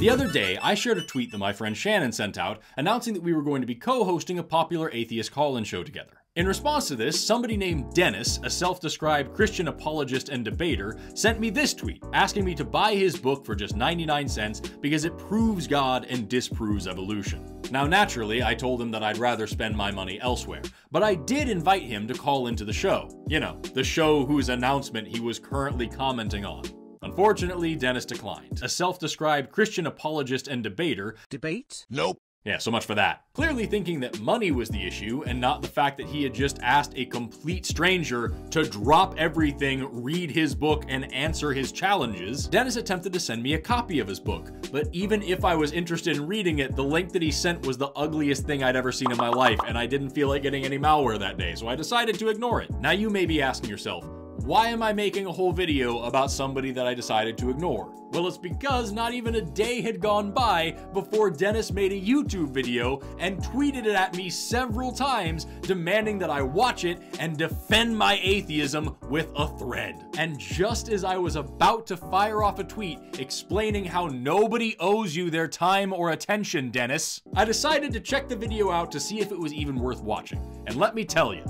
The other day, I shared a tweet that my friend Shannon sent out announcing that we were going to be co hosting a popular atheist call in show together. In response to this, somebody named Dennis, a self described Christian apologist and debater, sent me this tweet asking me to buy his book for just 99 cents because it proves God and disproves evolution. Now, naturally, I told him that I'd rather spend my money elsewhere, but I did invite him to call into the show. You know, the show whose announcement he was currently commenting on. Unfortunately, Dennis declined. A self described Christian apologist and debater. Debate? Nope. Yeah, so much for that. Clearly thinking that money was the issue and not the fact that he had just asked a complete stranger to drop everything, read his book, and answer his challenges, Dennis attempted to send me a copy of his book. But even if I was interested in reading it, the link that he sent was the ugliest thing I'd ever seen in my life, and I didn't feel like getting any malware that day, so I decided to ignore it. Now you may be asking yourself, why am I making a whole video about somebody that I decided to ignore? Well, it's because not even a day had gone by before Dennis made a YouTube video and tweeted it at me several times, demanding that I watch it and defend my atheism with a thread. And just as I was about to fire off a tweet explaining how nobody owes you their time or attention, Dennis, I decided to check the video out to see if it was even worth watching. And let me tell you,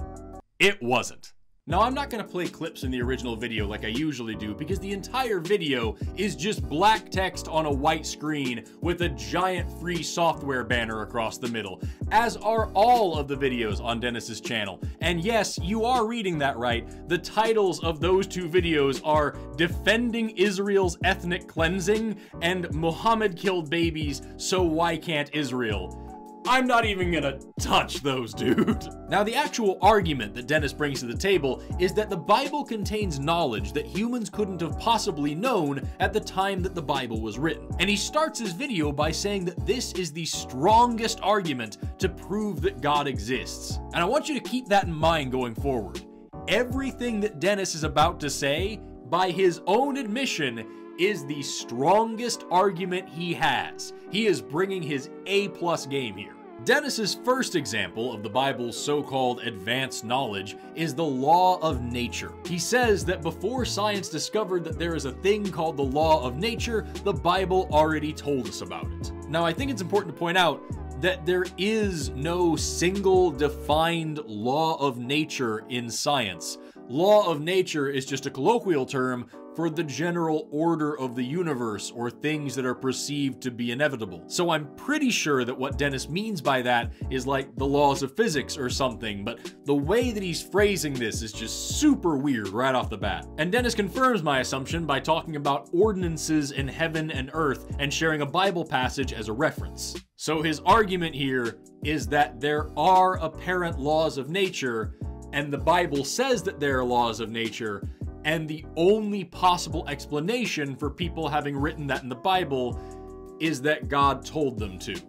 it wasn't. Now, I'm not to play clips in the original video like I usually do because the entire video is just black text on a white screen with a giant free software banner across the middle, as are all of the videos on Dennis's channel. And yes, you are reading that right. The titles of those two videos are Defending Israel's Ethnic Cleansing and Muhammad Killed Babies, So Why Can't Israel? I'm not even gonna touch those, dude. Now, the actual argument that Dennis brings to the table is that the Bible contains knowledge that humans couldn't have possibly known at the time that the Bible was written. And he starts his video by saying that this is the strongest argument to prove that God exists. And I want you to keep that in mind going forward. Everything that Dennis is about to say, by his own admission, is the strongest argument he has. He is bringing his A plus game here. Dennis's first example of the Bible's so-called advanced knowledge is the law of nature. He says that before science discovered that there is a thing called the law of nature, the Bible already told us about it. Now, I think it's important to point out that there is no single defined law of nature in science. Law of nature is just a colloquial term for the general order of the universe or things that are perceived to be inevitable. So I'm pretty sure that what Dennis means by that is like the laws of physics or something, but the way that he's phrasing this is just super weird right off the bat. And Dennis confirms my assumption by talking about ordinances in heaven and earth and sharing a Bible passage as a reference. So his argument here is that there are apparent laws of nature, and the Bible says that there are laws of nature, and the only possible explanation for people having written that in the Bible is that God told them to.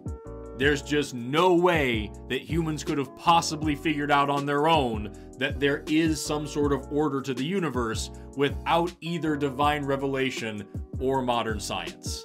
There's just no way that humans could have possibly figured out on their own that there is some sort of order to the universe without either divine revelation or modern science.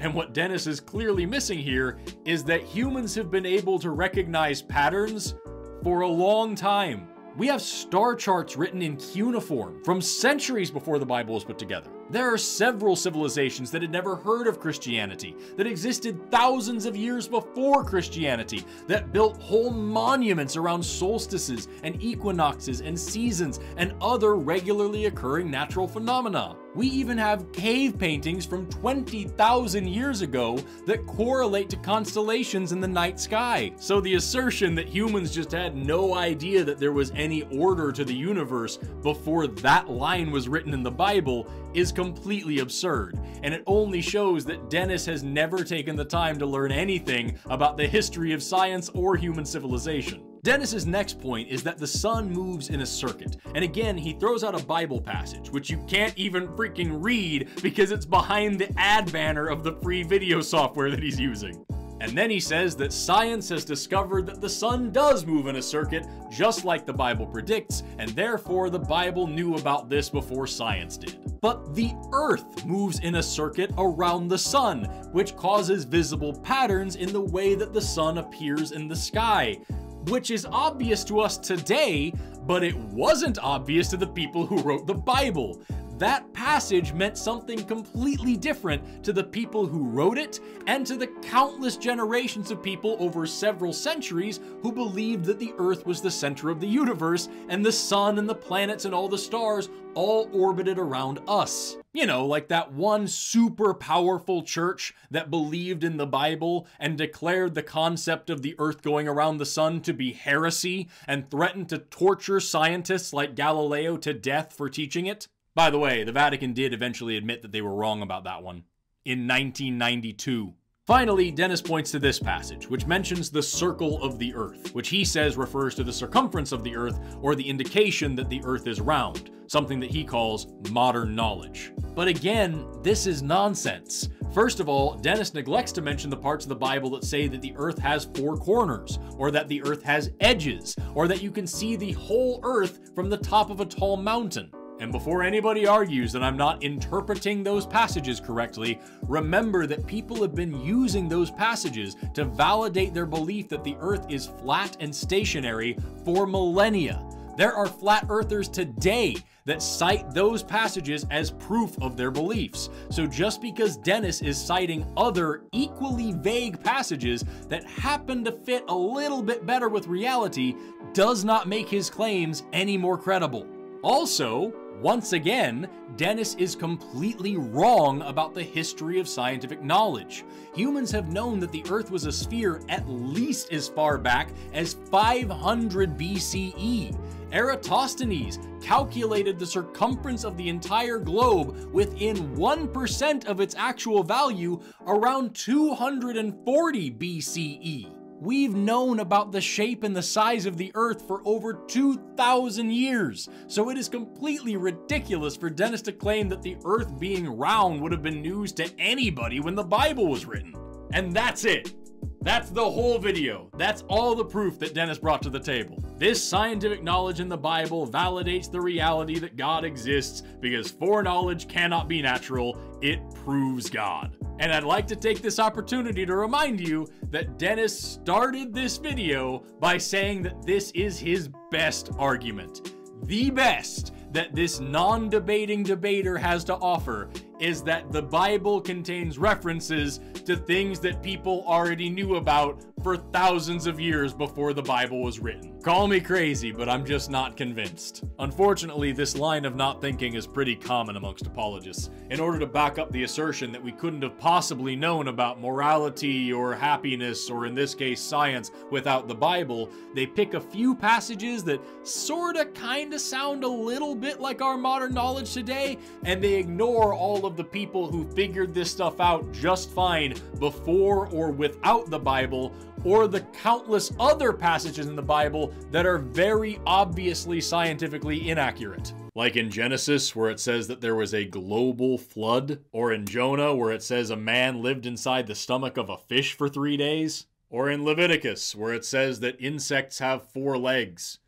And what Dennis is clearly missing here is that humans have been able to recognize patterns for a long time. We have star charts written in cuneiform from centuries before the Bible was put together. There are several civilizations that had never heard of Christianity, that existed thousands of years before Christianity, that built whole monuments around solstices and equinoxes and seasons and other regularly occurring natural phenomena. We even have cave paintings from 20,000 years ago that correlate to constellations in the night sky. So the assertion that humans just had no idea that there was any order to the universe before that line was written in the Bible is completely absurd, and it only shows that Dennis has never taken the time to learn anything about the history of science or human civilization. Dennis's next point is that the sun moves in a circuit, and again, he throws out a Bible passage, which you can't even freaking read because it's behind the ad banner of the free video software that he's using. And then he says that science has discovered that the sun does move in a circuit, just like the Bible predicts, and therefore the Bible knew about this before science did. But the Earth moves in a circuit around the sun, which causes visible patterns in the way that the sun appears in the sky, which is obvious to us today, but it wasn't obvious to the people who wrote the Bible. That passage meant something completely different to the people who wrote it and to the countless generations of people over several centuries who believed that the Earth was the center of the universe and the sun and the planets and all the stars all orbited around us. You know, like that one super powerful church that believed in the Bible and declared the concept of the earth going around the sun to be heresy and threatened to torture scientists like Galileo to death for teaching it. By the way, the Vatican did eventually admit that they were wrong about that one in 1992. Finally, Dennis points to this passage, which mentions the circle of the earth, which he says refers to the circumference of the earth or the indication that the earth is round, something that he calls modern knowledge. But again, this is nonsense. First of all, Dennis neglects to mention the parts of the Bible that say that the earth has four corners, or that the earth has edges, or that you can see the whole earth from the top of a tall mountain. And before anybody argues that I'm not interpreting those passages correctly, remember that people have been using those passages to validate their belief that the earth is flat and stationary for millennia. There are flat earthers today that cite those passages as proof of their beliefs. So just because Dennis is citing other equally vague passages that happen to fit a little bit better with reality does not make his claims any more credible. Also, once again, Dennis is completely wrong about the history of scientific knowledge. Humans have known that the Earth was a sphere at least as far back as 500 BCE. Eratosthenes calculated the circumference of the entire globe within 1% of its actual value around 240 BCE. We've known about the shape and the size of the Earth for over 2,000 years, so it is completely ridiculous for Dennis to claim that the Earth being round would have been news to anybody when the Bible was written. And that's it. That's the whole video. That's all the proof that Dennis brought to the table. This scientific knowledge in the Bible validates the reality that God exists because foreknowledge cannot be natural, it proves God. And I'd like to take this opportunity to remind you that Dennis started this video by saying that this is his best argument. The best that this non debating debater has to offer is that the Bible contains references to things that people already knew about for thousands of years before the Bible was written. Call me crazy, but I'm just not convinced. Unfortunately, this line of not thinking is pretty common amongst apologists. In order to back up the assertion that we couldn't have possibly known about morality or happiness, or in this case, science, without the Bible, they pick a few passages that sorta kinda sound a little bit like our modern knowledge today, and they ignore all of the people who figured this stuff out just fine before or without the Bible or the countless other passages in the Bible that are very obviously scientifically inaccurate. Like in Genesis, where it says that there was a global flood, or in Jonah, where it says a man lived inside the stomach of a fish for three days, or in Leviticus, where it says that insects have four legs.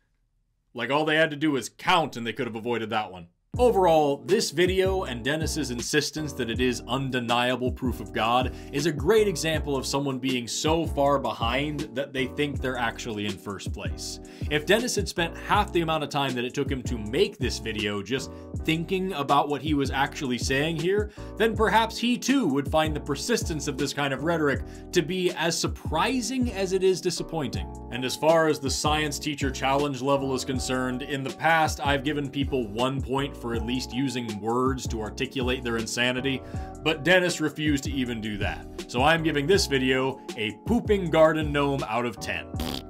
Like all they had to do was count and they could have avoided that one. Overall, this video and Dennis's insistence that it is undeniable proof of God is a great example of someone being so far behind that they think they're actually in first place. If Dennis had spent half the amount of time that it took him to make this video just thinking about what he was actually saying here, then perhaps he too would find the persistence of this kind of rhetoric to be as surprising as it is disappointing. And as far as the science teacher challenge level is concerned, in the past I've given people one point for at least using words to articulate their insanity, but Dennis refused to even do that. So I'm giving this video a pooping garden gnome out of 10.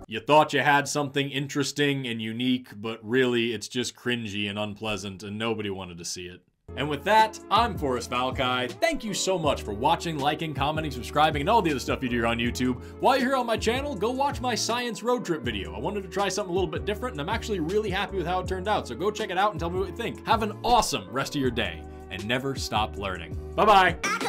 You thought you had something interesting and unique, but really it's just cringy and unpleasant and nobody wanted to see it. And with that, I'm Forrest Valkai. Thank you so much for watching, liking, commenting, subscribing, and all the other stuff you do here on YouTube. While you're here on my channel, go watch my science road trip video. I wanted to try something a little bit different, and I'm actually really happy with how it turned out. So go check it out and tell me what you think. Have an awesome rest of your day, and never stop learning. Bye-bye.